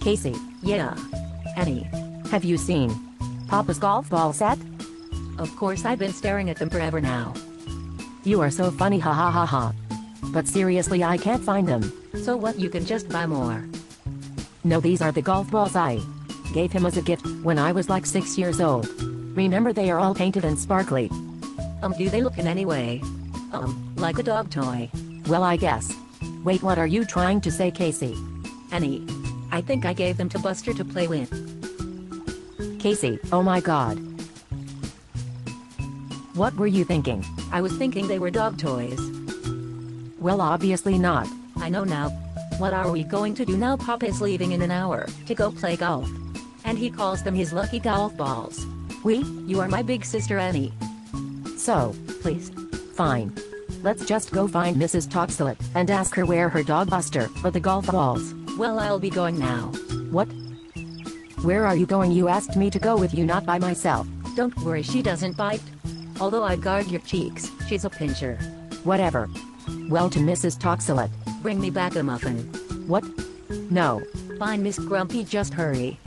Casey, Yeah. Annie. have you seen Papa's golf ball set? Of course I've been staring at them forever now. You are so funny ha ha ha ha. But seriously I can't find them. So what you can just buy more. No these are the golf balls I gave him as a gift when I was like 6 years old. Remember they are all painted and sparkly. Um do they look in any way? Um, like a dog toy. Well I guess. Wait what are you trying to say Casey? Annie. I think I gave them to Buster to play with. Casey, oh my god. What were you thinking? I was thinking they were dog toys. Well obviously not. I know now. What are we going to do now? Papa is leaving in an hour to go play golf. And he calls them his lucky golf balls. We? You are my big sister Annie. So, Please. fine. Let's just go find Mrs. Toxalet and ask her where her dog Buster for the golf balls. Well I'll be going now. What? Where are you going? You asked me to go with you, not by myself. Don't worry she doesn't bite. Although I guard your cheeks, she's a pincher. Whatever. Well, to Mrs. Toxalet. Bring me back a muffin. What? No. Fine Miss Grumpy just hurry.